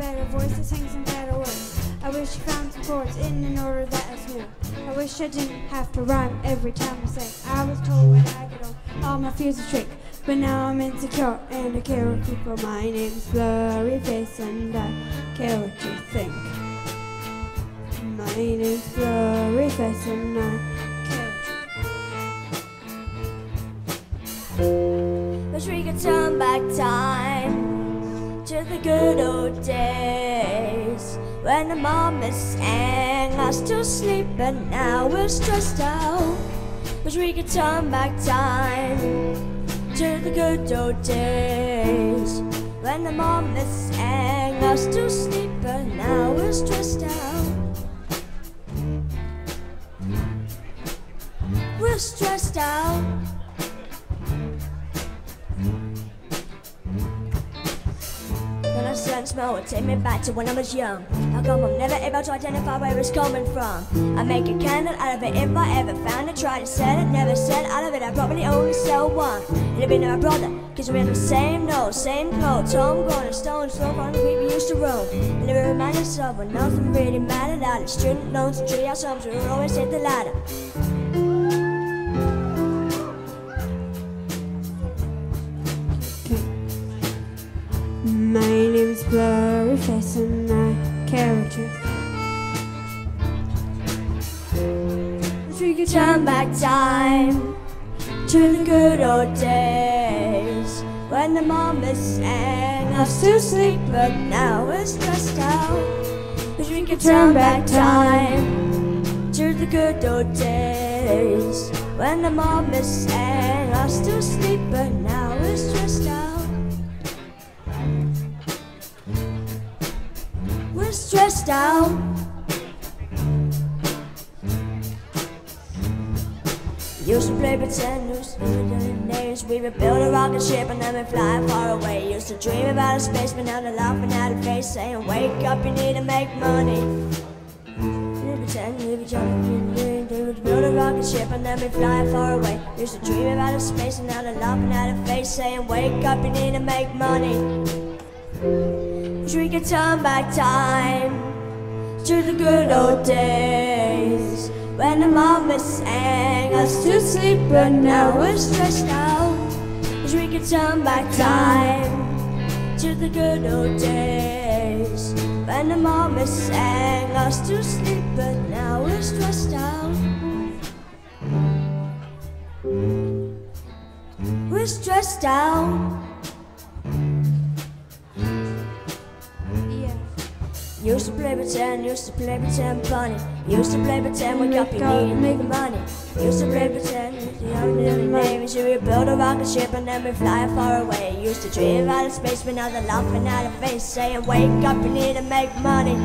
better voice to sing some better words. I wish you found some chords in an order that is new. I wish I didn't have to rhyme every time I sing. I was told when I get old, all my fears would shrink. But now I'm insecure and I care what people. My name's Blurryface and I care what you think. My name's Blurryface and I care what you think. Wish we could turn back time to the good old days when the is sang us to sleep and now we're stressed out. Wish we could turn back time to the good old days when the is sang us to sleep and now we're stressed out. We're stressed out. Then I sense smell it take me back to when I was young. How come I'm never able to identify where it's coming from? I make a candle out of it if I ever found it. Try to sell it, never sell out of it. I probably only sell one. It'll be my brother, cause we're in the same nose, same clothes. Homegrown and stones, so far we used to roam. And never remind us of when nothing really mattered. Out of student loans and tree house homes, we would always hit the ladder. Blurryface and think. Wish we could Turn back time to the good old days when the mama sang us to sleep, but now we're stressed out. Wish we could turn back time to the good old days when the mama sang us to sleep, but now we're stressed out. Stressed out. Used to play pretend, used to do the names. We would build a rocket ship and then we fly far away. Used to dream about a space, but now they're laughing at the face, saying, Wake up, you need to make money. We pretend we would jump in we would build a rocket ship and then we fly far away. Used to dream about a space, and now they're laughing at the face, saying, Wake up, you need to make money. We could turn back time to the good old days when the mama sang us to sleep, but now we're stressed out. We could turn back time to the good old days when the mama sang us to sleep, but now we're stressed out. We're stressed out. Used to play pretend, used to play pretend funny. Used to play pretend wake up, you need to make money. Used to play pretend, the only name is we build a rocket ship and then we fly far away. Used to dream out of space, but now they're laughing at our face, saying, Wake up, you need to make money.